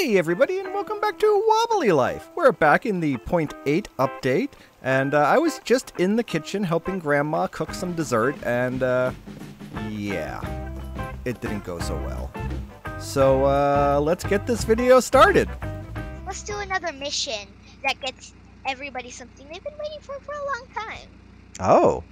Hey everybody, and welcome back to Wobbly Life. We're back in the point eight update, and uh, I was just in the kitchen helping Grandma cook some dessert, and uh, yeah, it didn't go so well. So uh, let's get this video started. Let's do another mission that gets everybody something they've been waiting for for a long time. Oh,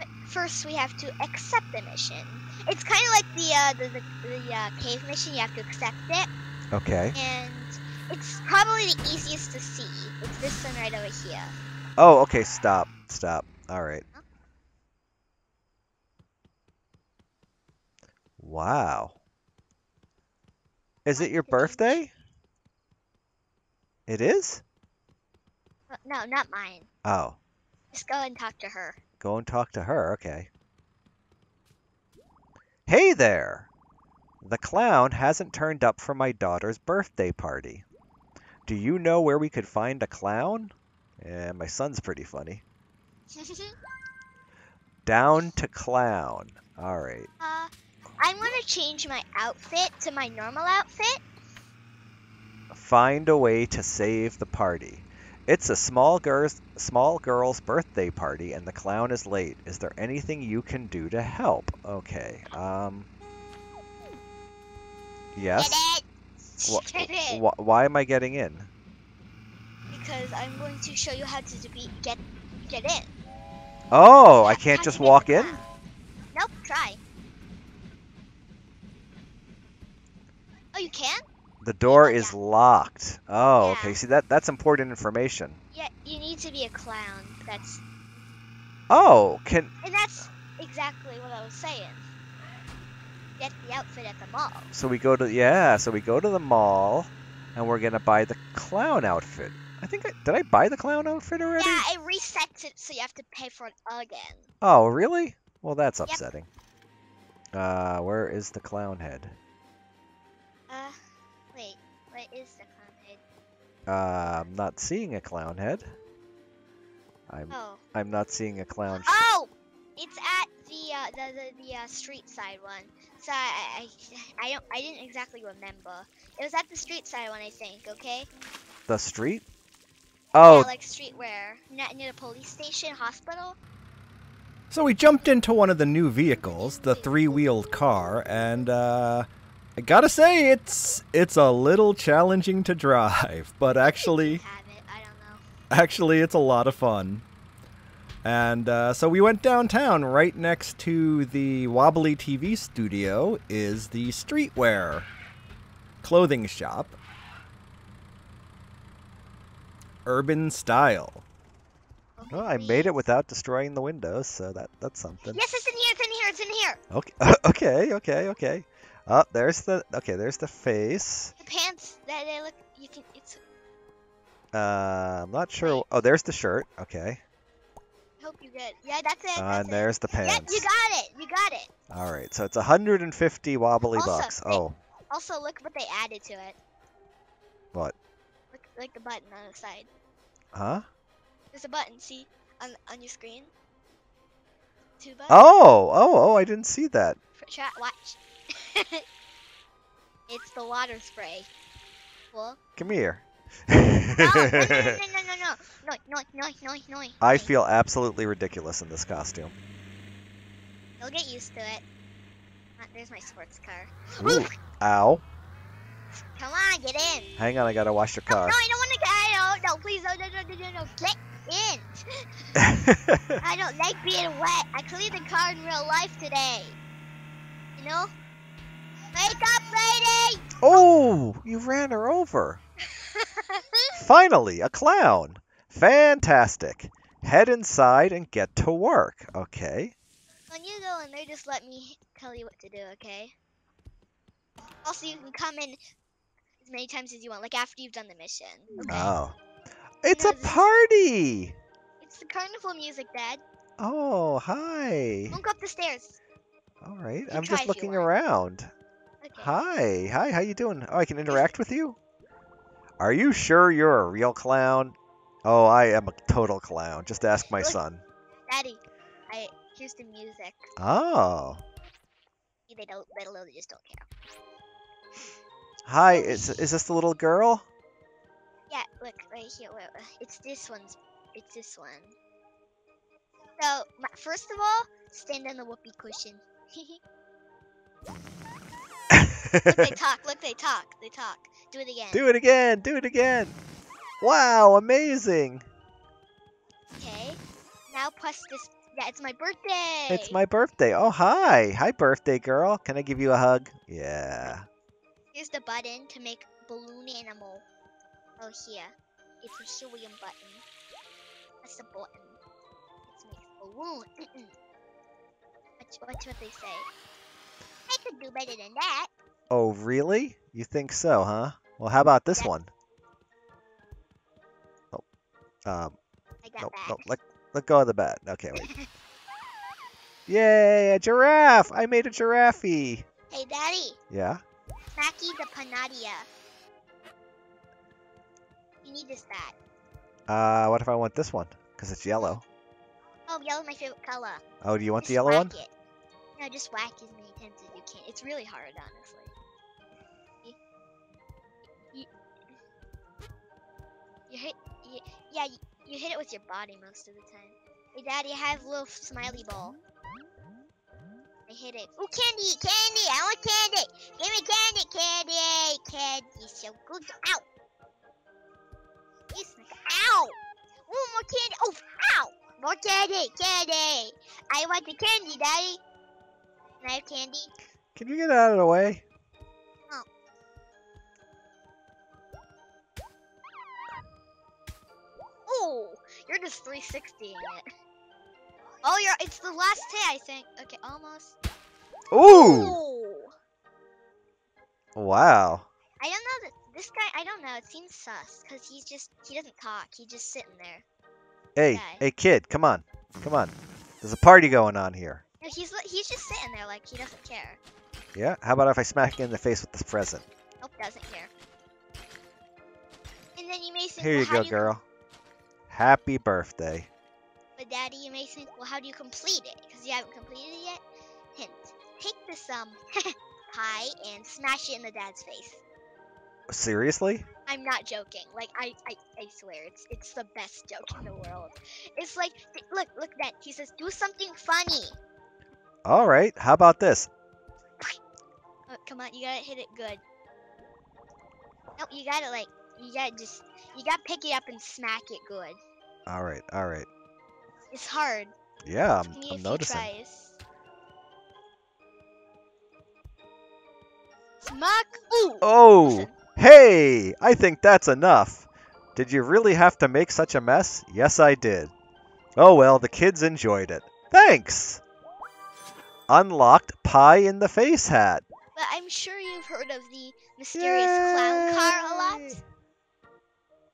But first, we have to accept the mission. It's kind of like the uh, the, the, the uh, cave mission. You have to accept it, okay. and it's probably the easiest to see. It's this one right over here. Oh, okay. Stop. Stop. All right. Wow. Is it your birthday? It is? Uh, No, not mine. Oh. Just go and talk to her. Go and talk to her, okay. Hey there! The clown hasn't turned up for my daughter's birthday party. Do you know where we could find a clown? Yeah, my son's pretty funny. Down to clown. Alright. uh, I'm gonna change my outfit to my normal outfit. Find a way to save the party. It's a small girl's small girl's birthday party and the clown is late. Is there anything you can do to help? Okay. Um Yes. Get it? It? wh- why am I getting in? Because I'm going to show you how to be, get get in. Oh, I can't just walk in? Nope, try. Oh, you can? The door yeah. is locked. Oh, Yeah. okay. See that that's important information. Yeah, you need to be a clown. That's Oh, can and that's exactly what I was saying. Get the outfit at the mall. so we go to yeah, so we go to the mall and we're going to buy the clown outfit. I think I, did I buy the clown outfit already? Yeah, it resets it so you have to pay for it again. Oh, really? Well, that's upsetting. Uh, where is the clown head? Uh, wait, where is the clown head? Uh, I'm not seeing a clown head. I'm Oh, I'm not seeing a clown. oh, it's at the uh, the the, the uh, street side one. So I, I I don't I didn't exactly remember. It was at the street side one, I think. Okay. The street? Oh, Yeah, like streetwear, near, near the police station, hospital. So we jumped into one of the new vehicles, the three-wheeled car, and uh, I gotta say it's it's a little challenging to drive, but actually it. I don't know. actually it's a lot of fun. And uh, so we went downtown. Right next to the Wobbly TV studio is the streetwear clothing shop, Urban Style. Well, I made it without destroying the windows, so that that's something. Yes, it's in here. It's in here. It's in here. Okay, okay, okay, okay. Oh, there's the okay. There's the face. The pants. That they look. You can. It's. Uh, I'm not sure. Oh, there's the shirt. Okay. I hope you get. Yeah, that's it. Uh, that's and it. there's the Yeah, pants. you got it. You got it. All right, so it's 150 wobbly Also, bucks. wait. Oh, Also, look what they added to it. what? Look, like the button on the side. Huh? There's a button. See on on your screen. Two buttons. Oh, oh, oh! I didn't see that. Try, watch. it's the water spray. Well, Come here. no, no, no, no, no, no, no, no, no, no, no, no. I feel absolutely ridiculous in this costume. You'll get used to it. Ah, there's my sports car. Ooh, ow! Come on, get in. Hang on, I gotta wash your No, no. I don't want to get. I don't. No, please, no, no, no, no, no, no. Get in. I don't like being wet. I cleaned the car in real life today. You know? Wake up, lady! oh, you ran her over. Finally, a clown. Fantastic. Head inside and get to work. Okay. when you go in there, just let me tell you what to do, okay? Also, you can come in as many times as you want, like after you've done the mission. Okay? Oh. It's a No, this is- party! it's the carnival music, Dad. Oh, hi. Don't go up the stairs. All right. I'm just looking around. Okay. Hi. Hi, how you doing? Oh, I can interact with you? Are you sure you're a real clown? Oh, I am a total clown. Just ask my son. Daddy, I here's the music. Oh. They don't. They, they just don't care. Hi, is is this the little girl? Yeah, look right here. Wait, wait, It's this one's. It's this one. So my, first of all, stand on the whoopee cushion. look, they talk. Look, they talk. They talk. Do it again. do it again. Do it again. Wow, amazing. Okay. Now press this. Yeah, it's my birthday. It's my birthday. Oh, hi. Hi, birthday girl. Can I give you a hug? Yeah. Here's the button to make balloon animal. Oh, here. It's a helium button. That's the button. Let's make balloon. Watch what they say. I could do better than that. Oh, really? You think so, huh? Well, how about this Yeah. one? Um, I got no, no, let, let go of the bat. Okay, wait. Yay, a giraffe! I made a giraffe. Hey, Daddy. Yeah? Smacky the piñata. You need this bat. Uh, what if I want this one? Because it's yellow. Oh, yellow's my favorite color. Oh, do you want Just the yellow one? It. No, just whack as many times as you can. It's really hard, honestly. Yeah, you, you hit it with your body most of the time. Hey, Daddy, I have a little smiley ball. I hit it. Ooh, candy, candy! I want candy! Give me candy, candy, candy, so good. Ow! Yes, ow! Ooh, more candy! Oh, ow! More candy, candy! I want the candy, Daddy. Can I have candy? Can you get out of the way? Oh, you're just 360ing it. Oh, you're. It's the last hit, I think. Okay, almost. Ooh! Ooh. Wow. I don't know that this guy. I don't know. It seems sus because he's just. He doesn't talk. He's just sitting there. Hey, guy. hey, kid, come on. Come on. There's a party going on here. No, he's, he's just sitting there like he doesn't care. Yeah? How about if I smack you in the face with this present? Nope, doesn't care. And then you may think, Here you go, girl. Happy birthday. But Daddy, you may think, well, how do you complete it? Because you haven't completed it yet. Hint: take this um pie and smash it in the dad's face. Seriously? I'm not joking. Like I, I, I swear, it's it's the best joke in the world. It's like, look, look, that he says, do something funny. All right. How about this? Oh, come on, you gotta hit it good. Nope, you gotta like, you gotta just, you gotta pick it up and smack it good. All right. All right. It's hard. Yeah, I'm, I'm noticing. tries. Smack! Ooh! Oh, Listen. hey! I think that's enough. Did you really have to make such a mess? Yes, I did. Oh well, the kids enjoyed it. Thanks! Unlocked pie in the face hat. But I'm sure you've heard of the mysterious clown car a lot.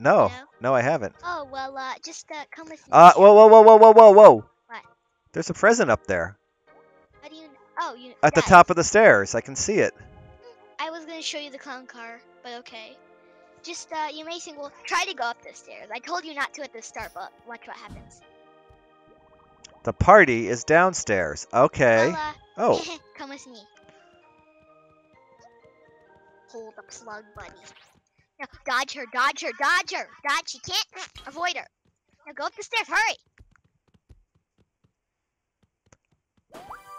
No? no, I haven't. Oh well, uh, just uh, come with me. Uh, whoa, whoa, whoa, whoa, whoa, whoa, whoa! What? There's a present up there How do you? Oh, you. at the top of the stairs. I can see it. I was gonna show you the clown car, but okay. Just uh, you may think, well, try to go up the stairs. I told you not to at the start, but watch what happens. The party is downstairs. Okay. Well, uh, Oh, come with me. Hold the plug, buddy. Now, dodge her, dodge her, dodge her, dodge. You can't avoid her. Now go up the stairs. Hurry.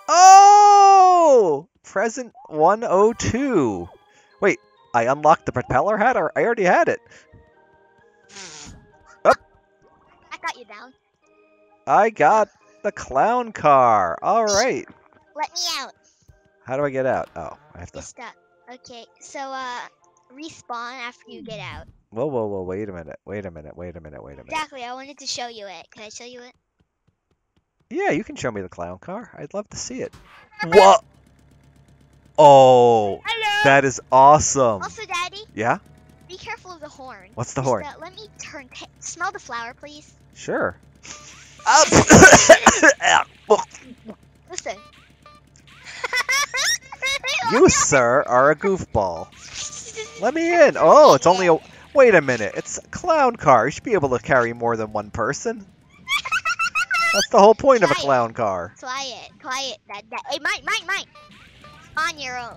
Oh! Present 102. Wait, I unlocked the propeller hat or I already had it? I got you down. I got the clown car. All right. Let me out. How do I get out? Oh, I have to. Just uh, okay. So uh, respawn after you get out. Whoa, whoa, whoa. Wait a minute. Wait a minute. Wait a minute. Wait a minute. Exactly. I wanted to show you it. Can I show you it? Yeah, you can show me the clown car. I'd love to see it. What? Oh, Hello. that is awesome. Also, Daddy, Yeah? be careful of the horn. What's the Just, horn? uh, let me turn. smell the flower, please. Sure. Listen. you, sir, are a goofball. Let me in. Oh, it's only a. Wait a minute. It's a clown car. You should be able to carry more than one person. That's the whole point of a clown car. Quiet, quiet. That, that. Hey, mine, mine, mine. On your own.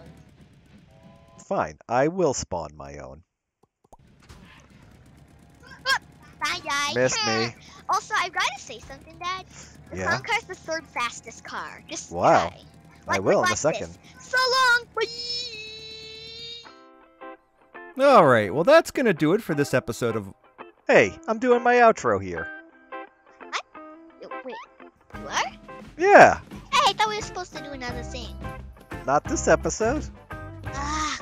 fine. I will spawn my own. Bye, guys. Missed me. Also, I've got to say something, Dad. The Yeah. clown car is the third fastest car. Just Wow. I Like- will in a this. second. So long. Bye. All right, well, that's going to do it for this episode of. Hey, I'm doing my outro here. What? Wait, you are? Yeah, Hey, I thought we were supposed to do another thing. not this episode. Ah,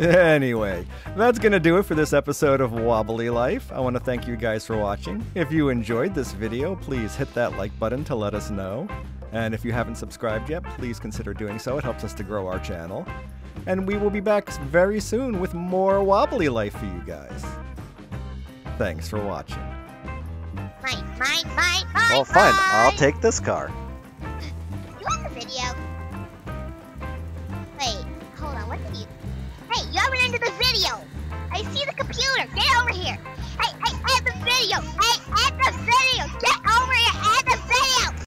Anyway, that's going to do it for this episode of Wobbly Life. I want to thank you guys for watching. If you enjoyed this video, please hit that like button to let us know. And if you haven't subscribed yet, please consider doing so. It helps us to grow our channel and we will be back very soon with more wobbly life for you guys. Thanks for watching. Mine, mine, mine, mine, well, fine. I'll take this car. You have the video? Wait, hold on. What did you? Hey, you haven't ended the video. I see the computer. Get over here. I, hey, I have the video. I have the video. Get